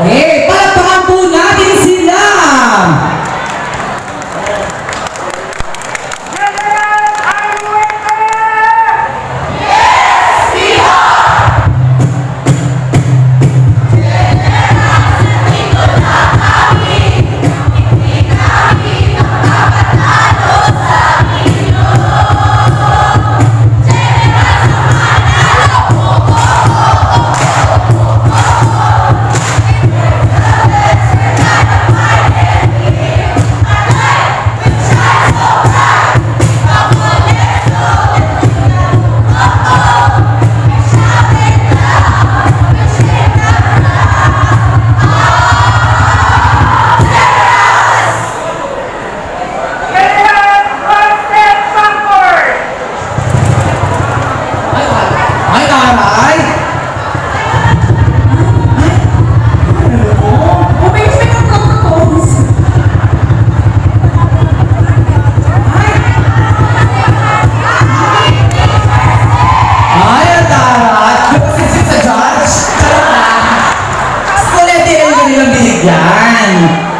Ei, para! nilang bihigyan.